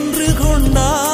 என்று கொண்டார்